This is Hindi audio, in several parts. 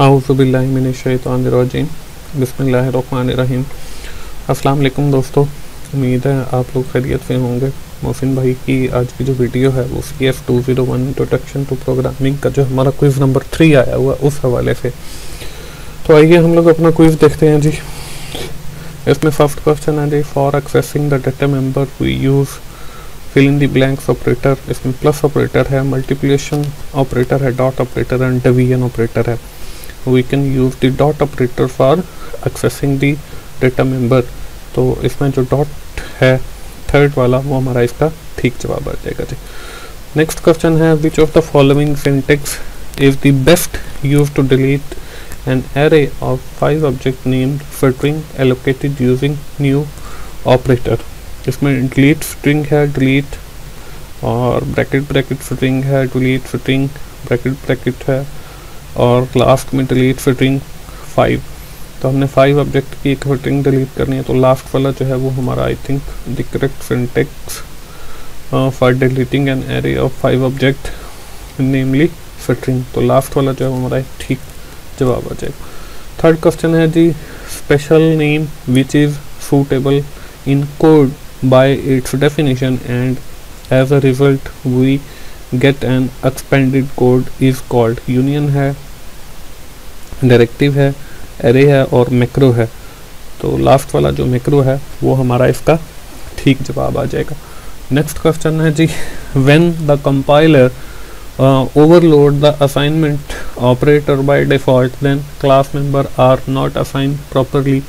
आउज़बिल्लिमिनशैतानरजीम बसमीम अस्सलाम वालेकुम दोस्तों। उम्मीद है आप लोग खैरियत से होंगे। मोहसिन भाई की आज की जो वीडियो है, वो C F two zero one introduction to programming का जो हमारा क्विज़ नंबर थ्री आया हुआ, उस हवाले से। तो आइए हम लोग अपना क्विज़ देखते हैं जी। इसमें फ़र्स्ट क्वेश्चन है जी for accessing the data member we use fill in the blanks operator इसमें प्लस ऑपरेटर है मल्टीप्लिकेशन ऑपरेटर है dot operator and division operator है। We can use the dot operator for accessing the data member तो इसमें जो डॉट है थर्ड वाला, वो हमारा इसका ठीक जवाब आ जाएगा जी। नेक्स्ट क्वेश्चन है which of the following syntax is the best use to delete an array of five object named string allocated using new operator? इसमें डिलीट स्ट्रिंग है डिलीट और ब्रैकेट ब्रैकेट स्ट्रिंग है डिलीट स्ट्रिंग ब्रैकेट ब्रैकेट है। और लास्ट में डिलीट स्ट्रिंग फाइव तो हमने फाइव ऑब्जेक्ट की एक स्ट्रिंग डिलीट करनी है तो लास्ट वाला जो है वो हमारा I think the correct syntax for deleting an array of five object namely string तो लास्ट वाला जो है हमारा एक ठीक जवाब आ जाएगा। थर्ड क्वेश्चन है जी special name which is suitable in code by its definition and as a result we get an expanded code is called union है डायरेक्टिव है एरे है और मैक्रो है। तो लास्ट वाला जो मैक्रो है, वो हमारा इसका ठीक जवाब आ जाएगा। नेक्स्ट क्वेश्चन है जी when the compiler overload the assignment operator by default then class member are not assign properly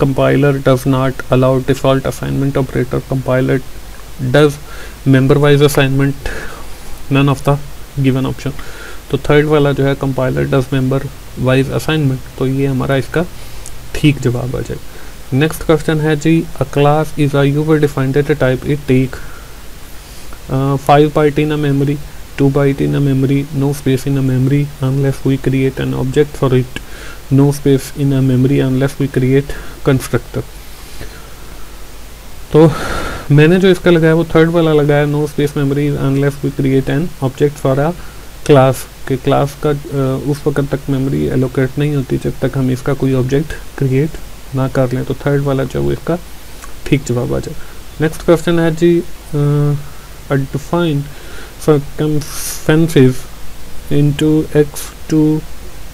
compiler does not allow default assignment operator compiler does member wise assignment none of the given option. तो थर्ड वाला जो है compiler does member wise assignment तो ये हमारा इसका ठीक जवाब आ जाएगा नेक्स्ट क्वेश्चन है जी a class is a user defined data type it take five byte in a memory two byte in a memory no space in a memory unless we create an object for it no space in a memory unless we create constructor. तो मैंने जो इसका लगाया, वो थर्ड वाला लगाया no space memory unless we create an object for a class के क्लास का उस वक्त तक मेमोरी एलोकेट नहीं होती, जब तक हम इसका कोई ऑब्जेक्ट क्रिएट ना कर लें तो थर्ड वाला जो वो इसका ठीक जवाब आ जाए। नेक्स्ट क्वेश्चन है जी define circumferences into x2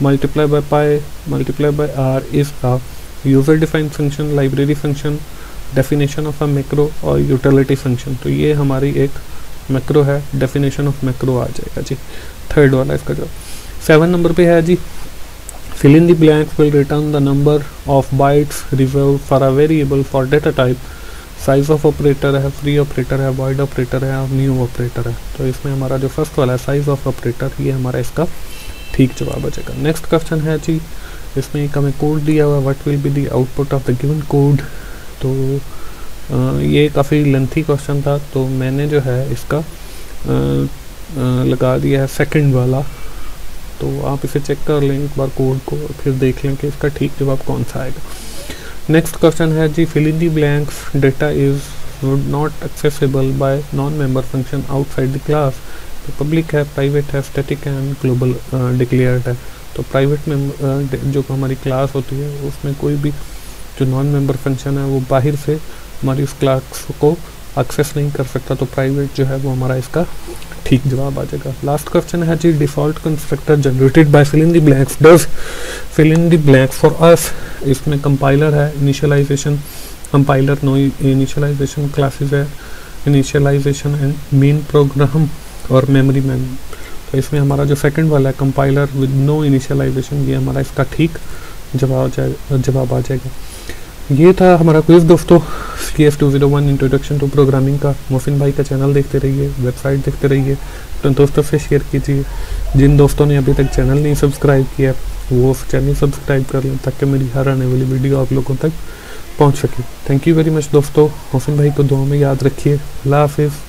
multiply by pi multiply by r is a user defined function, library function definition of a macro और utility function. तो ये हमारी एक मैक्रो है डेफिनेशन ऑफ़ मैक्रो आ जाएगा जी। थर्ड वाला इसका जवाब सेवन नंबर पे है जी। Fill in the blanks will return the number of bytes reserved for a variable for data type. Size of operator है फ्री ऑपरेटर है वाइड ऑपरेटर है, और न्यू ऑपरेटर है। तो इसमें हमारा जो फ़र्स्ट वाला है साइज़ ऑफ़ ऑपरेटर ये हमारा इसका ठीक जवाब आ जाएगा। नेक्स्ट क्वेश्चन है जी। इसमें एक हमें कोड दिया हुआ what will be the output of the given code तो ये काफ़ी लेंथी क्वेश्चन था तो मैंने जो है इसका लगा दिया है सेकंड वाला। तो आप इसे चेक कर लें एक बार कोड को, फिर देख लें कि इसका ठीक जवाब कौन सा आएगा। नेक्स्ट क्वेश्चन है, जी fill in the blanks data is not accessible by non member function outside the class तो पब्लिक है प्राइवेट है स्टैटिक एंड ग्लोबल डिक्लेयर्ड है। तो प्राइवेट में जो हमारी क्लास होती है, उसमें कोई भी जो नॉन मेंबर फ़ंक्शन है, वो बाहर से हमारी उस क्लास को एक्सेस नहीं कर सकता तो प्राइवेट जो है वो हमारा इसका ठीक जवाब आ जाएगा। लास्ट क्वेश्चन है जी default constructor generated by fill in the blanks does fill in the for us इसमें कंपाइलर है initialization compiler no initialization classes है। इनिशियलाइजेशन एंड मेन प्रोग्राम और मेमोरी मैन तो इसमें हमारा जो सेकंड वाला है कंपाइलर विद नो इनिशियलाइजेशन ये हमारा इसका ठीक जवाब जवाब आ जाएगा। ये था हमारा क्विज दोस्तों। C F two zero one introduction to programming का। मोहसिन भाई का चैनल देखते रहिए वेबसाइट देखते रहिए। तो दोस्तों से शेयर कीजिए। जिन दोस्तों ने अभी तक चैनल नहीं सब्सक्राइब किया, वो चैनल सब्सक्राइब कर लें, ताकि मेरी हर आने वाली वीडियो आप लोगों तक पहुँच सके। थैंक यू वेरी मच दोस्तों। मोहसिन भाई को दो में याद रखिए। अल्लाह हाफिज़।